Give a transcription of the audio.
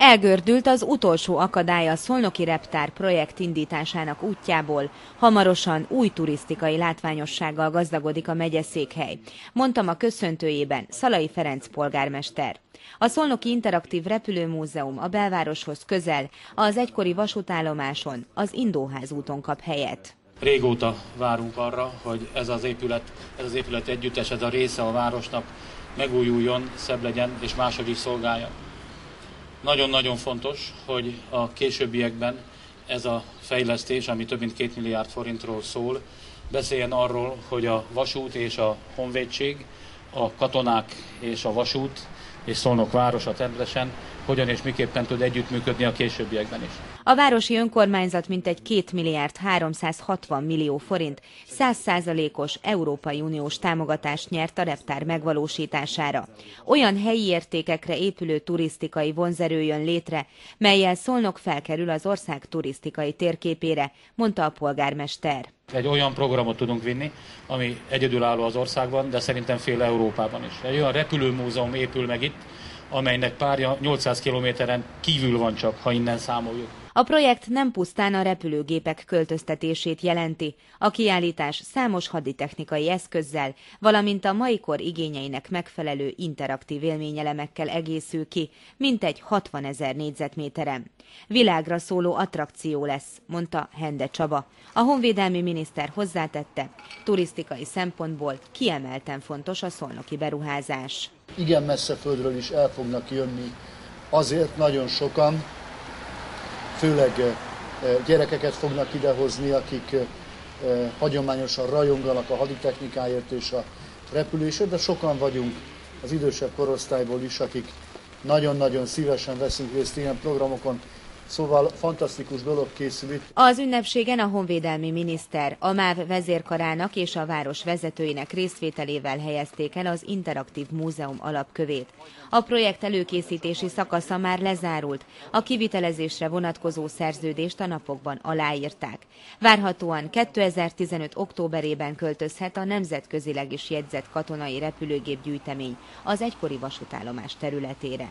Elgördült az utolsó akadály a Szolnoki Reptár projekt indításának útjából. Hamarosan új turisztikai látványossággal gazdagodik a megyeszékhely, mondtam a köszöntőjében Szalai Ferenc polgármester. A Szolnoki Interaktív Repülőmúzeum a belvároshoz közel, az egykori vasútállomáson, az Indóház úton kap helyet. Régóta várunk arra, hogy ez az épület, ez az épület együttes, ez a része a városnak megújuljon, szebb legyen és máshogy is szolgálja. Nagyon-nagyon fontos, hogy a későbbiekben ez a fejlesztés, ami több mint két milliárd forintról szól, beszéljen arról, hogy a vasút és a honvédség, a katonák és a vasút és Szolnok városa természetesen hogyan és miképpen tud együttműködni a későbbiekben is. A városi önkormányzat mintegy 2 milliárd 360 millió forint 100%-os Európai Uniós támogatást nyert a reptár megvalósítására. Olyan helyi értékekre épülő turisztikai vonzerő jön létre, melyel Szolnok felkerül az ország turisztikai térképére, mondta a polgármester. Egy olyan programot tudunk vinni, ami egyedülálló az országban, de szerintem fél Európában is. Egy olyan repülőmúzeum épül meg itt, amelynek párja 800 kilométeren kívül van csak, ha innen számoljuk. A projekt nem pusztán a repülőgépek költöztetését jelenti, a kiállítás számos haditechnikai eszközzel, valamint a mai kor igényeinek megfelelő interaktív élményelemekkel egészül ki, mintegy 60 ezer négyzetméteren. Világra szóló attrakció lesz, mondta Hende Csaba. A honvédelmi miniszter hozzátette, turisztikai szempontból kiemelten fontos a szolnoki beruházás. Igen messze földről is el fognak jönni azért nagyon sokan, főleg gyerekeket fognak idehozni, akik hagyományosan rajonganak a haditechnikáért és a repülésért, de sokan vagyunk az idősebb korosztályból is, akik nagyon-nagyon szívesen veszünk részt ilyen programokon, Szóval fantasztikus dolog készül itt. Az ünnepségen a honvédelmi miniszter, a MÁV vezérkarának és a város vezetőinek részvételével helyezték el az Interaktív Múzeum alapkövét. A projekt előkészítési szakasza már lezárult, a kivitelezésre vonatkozó szerződést a napokban aláírták. Várhatóan 2015. októberében költözhet a nemzetközileg is jegyzett katonai repülőgép gyűjtemény az egykori vasútállomás területére.